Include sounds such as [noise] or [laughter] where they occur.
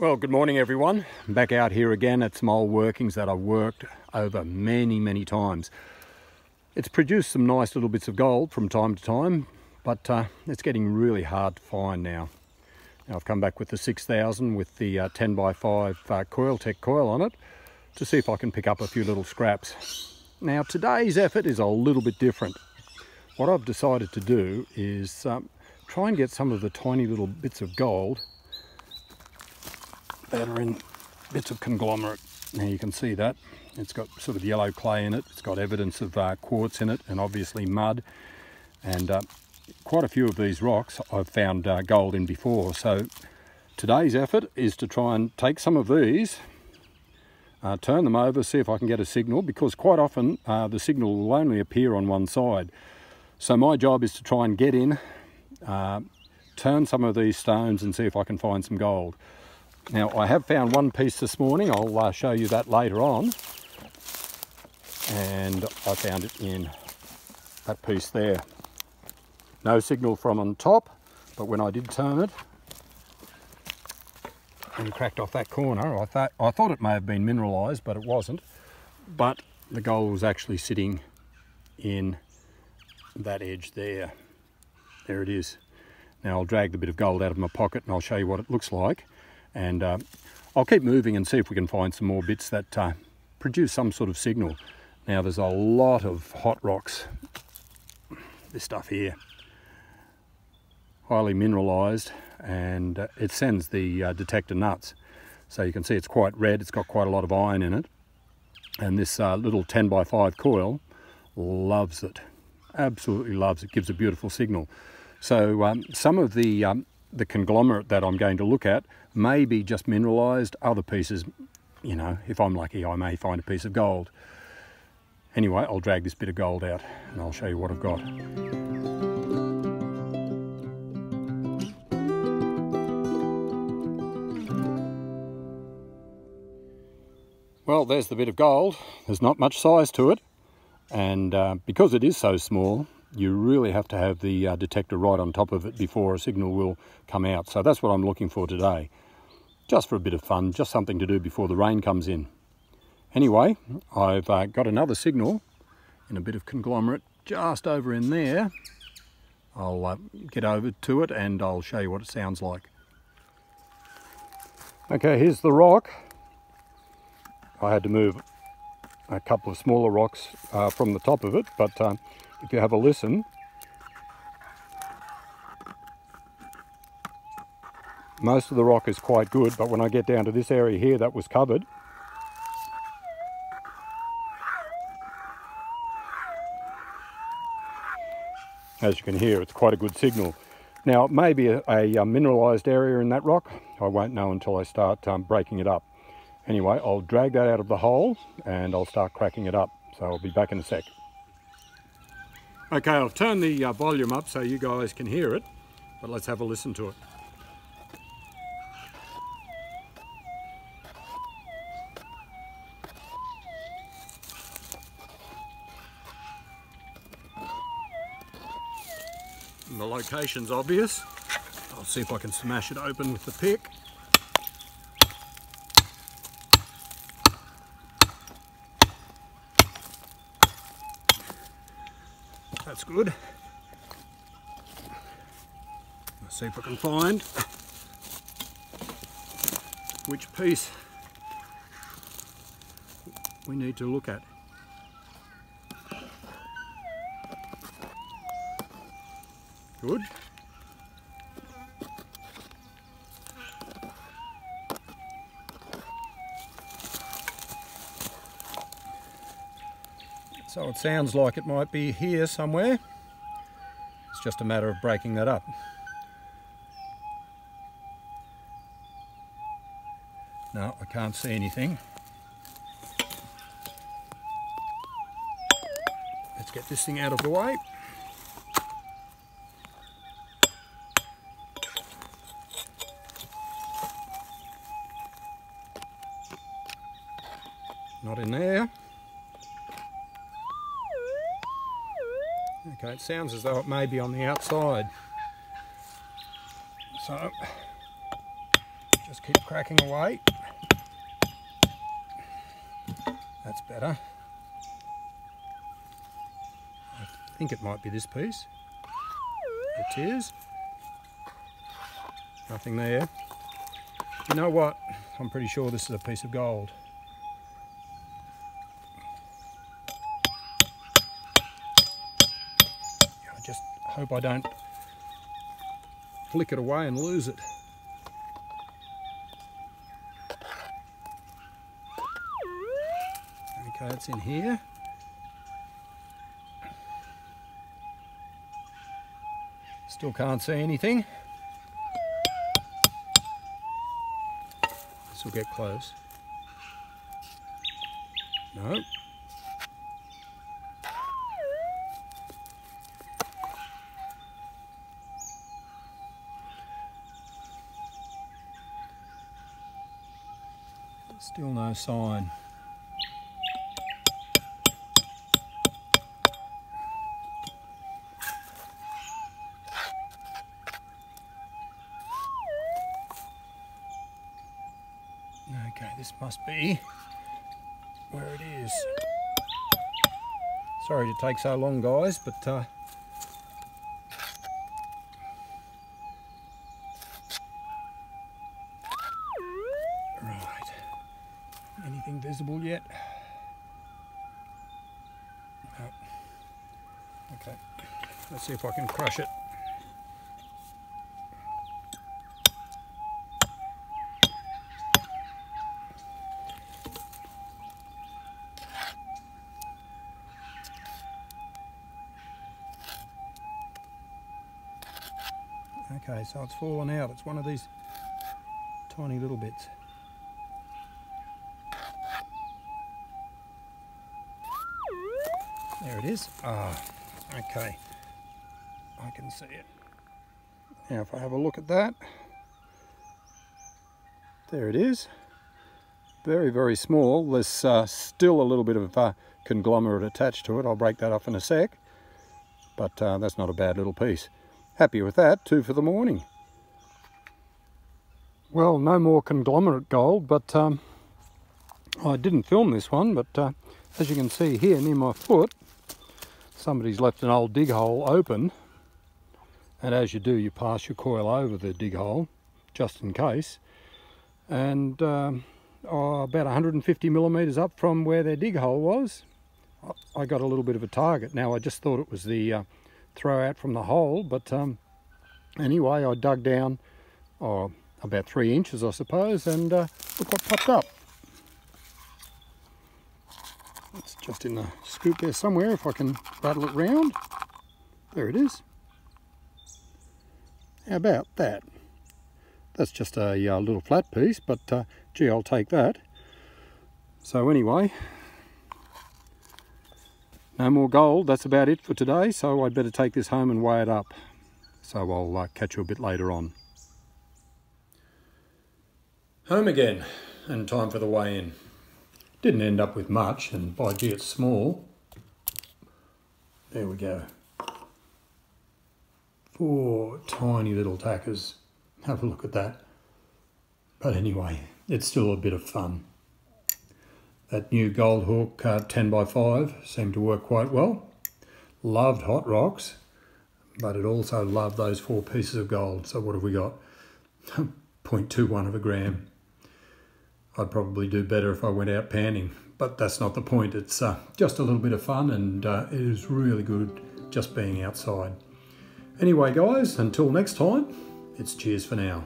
Well, good morning everyone. I'm back out here again at some old workings that I've worked over many, many times. It's produced some nice little bits of gold from time to time, but uh, it's getting really hard to find now. now. I've come back with the 6000 with the uh, 10 by 5 uh, Coiltek coil on it to see if I can pick up a few little scraps. Now today's effort is a little bit different. What I've decided to do is um, try and get some of the tiny little bits of gold that are in bits of conglomerate. Now you can see that. It's got sort of yellow clay in it. It's got evidence of uh, quartz in it and obviously mud. And uh, quite a few of these rocks I've found uh, gold in before. So today's effort is to try and take some of these, uh, turn them over, see if I can get a signal because quite often uh, the signal will only appear on one side. So my job is to try and get in, uh, turn some of these stones and see if I can find some gold. Now I have found one piece this morning, I'll uh, show you that later on. And I found it in that piece there. No signal from on top, but when I did turn it and cracked off that corner, I thought, I thought it may have been mineralised, but it wasn't. But the gold was actually sitting in that edge there. There it is. Now I'll drag the bit of gold out of my pocket and I'll show you what it looks like and uh, I'll keep moving and see if we can find some more bits that uh, produce some sort of signal. Now there's a lot of hot rocks, this stuff here, highly mineralized and uh, it sends the uh, detector nuts. So you can see it's quite red, it's got quite a lot of iron in it. And this uh, little 10 by 5 coil loves it, absolutely loves it, gives a beautiful signal. So um, some of the um, the conglomerate that I'm going to look at may be just mineralized. Other pieces, you know, if I'm lucky, I may find a piece of gold. Anyway, I'll drag this bit of gold out and I'll show you what I've got. Well, there's the bit of gold. There's not much size to it. And uh, because it is so small, you really have to have the uh, detector right on top of it before a signal will come out. So that's what I'm looking for today. Just for a bit of fun, just something to do before the rain comes in. Anyway, I've uh, got another signal in a bit of conglomerate just over in there. I'll uh, get over to it and I'll show you what it sounds like. Okay, here's the rock. I had to move a couple of smaller rocks uh, from the top of it, but um, if you have a listen, most of the rock is quite good, but when I get down to this area here that was covered, as you can hear, it's quite a good signal. Now, it may be a, a, mineralized area in that rock. I won't know until I start um, breaking it up. Anyway, I'll drag that out of the hole and I'll start cracking it up. So I'll be back in a sec. Okay, I've turned the uh, volume up so you guys can hear it, but let's have a listen to it. And the location's obvious. I'll see if I can smash it open with the pick. That's good. Let's see if I can find which piece we need to look at. Good. So it sounds like it might be here somewhere. It's just a matter of breaking that up. No, I can't see anything. Let's get this thing out of the way. Not in there. It sounds as though it may be on the outside. So, Just keep cracking away. That's better. I think it might be this piece. It is. Nothing there. You know what? I'm pretty sure this is a piece of gold. Hope I don't flick it away and lose it. Okay, it's in here. Still can't see anything. This will get close. No. Still no sign. Okay, this must be where it is. Sorry to take so long, guys, but uh, right. Anything visible yet? No. Okay. Let's see if I can crush it. Okay, so it's fallen out. It's one of these tiny little bits. There it is. Ah, okay. I can see it. Now if I have a look at that, there it is. Very, very small. There's uh, still a little bit of uh, conglomerate attached to it. I'll break that off in a sec. But uh, that's not a bad little piece. Happy with that, two for the morning. Well, no more conglomerate gold, but um, I didn't film this one, but uh, as you can see here near my foot, somebody's left an old dig hole open and as you do you pass your coil over the dig hole just in case and oh, about 150 millimeters up from where their dig hole was I got a little bit of a target now I just thought it was the uh, throw out from the hole but um, anyway I dug down oh, about three inches I suppose and uh, look what popped up it's just in the scoop there somewhere if I can rattle it round. There it is. How about that? That's just a uh, little flat piece, but uh, gee, I'll take that. So anyway, no more gold. That's about it for today. So I'd better take this home and weigh it up. So I'll uh, catch you a bit later on. Home again and time for the weigh-in. Didn't end up with much, and by gee, it's small. There we go. Four tiny little tackers. Have a look at that. But anyway, it's still a bit of fun. That new Goldhawk uh, 10 by 5 seemed to work quite well. Loved hot rocks, but it also loved those four pieces of gold. So what have we got? [laughs] 0.21 of a gram. I'd probably do better if I went out panning, but that's not the point. It's uh, just a little bit of fun and uh, it is really good just being outside. Anyway, guys, until next time, it's cheers for now.